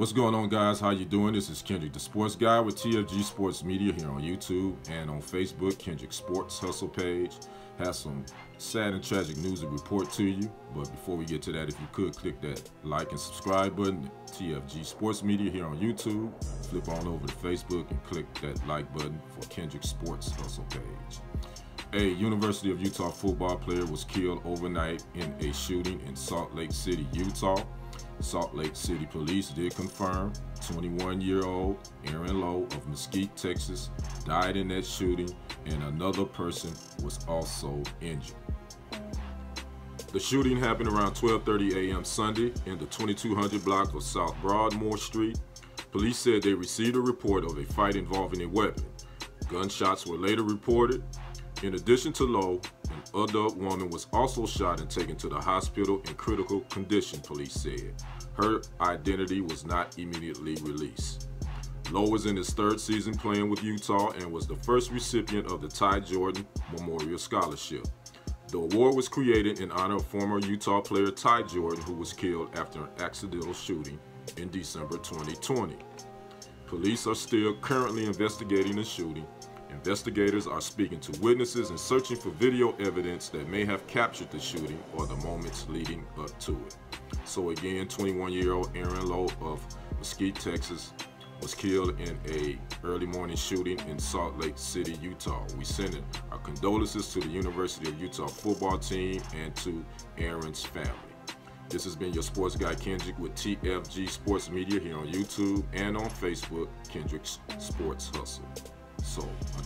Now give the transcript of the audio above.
What's going on guys? How you doing? This is Kendrick, the sports guy with TFG Sports Media here on YouTube and on Facebook, Kendrick Sports Hustle page. Has some sad and tragic news to report to you. But before we get to that, if you could click that like and subscribe button, TFG Sports Media here on YouTube. Flip on over to Facebook and click that like button for Kendrick Sports Hustle page. A University of Utah football player was killed overnight in a shooting in Salt Lake City, Utah. Salt Lake City Police did confirm 21-year-old Aaron Lowe of Mesquite, Texas, died in that shooting and another person was also injured. The shooting happened around 12.30 a.m. Sunday in the 2200 block of South Broadmoor Street. Police said they received a report of a fight involving a weapon. Gunshots were later reported. In addition to Lowe, an adult woman was also shot and taken to the hospital in critical condition, police said. Her identity was not immediately released. Lowe was in his third season playing with Utah and was the first recipient of the Ty Jordan Memorial Scholarship. The award was created in honor of former Utah player Ty Jordan, who was killed after an accidental shooting in December 2020. Police are still currently investigating the shooting Investigators are speaking to witnesses and searching for video evidence that may have captured the shooting or the moments leading up to it. So again, 21-year-old Aaron Lowe of Mesquite, Texas was killed in a early morning shooting in Salt Lake City, Utah. We send our condolences to the University of Utah football team and to Aaron's family. This has been your sports guy Kendrick with TFG Sports Media here on YouTube and on Facebook, Kendrick's Sports Hustle. So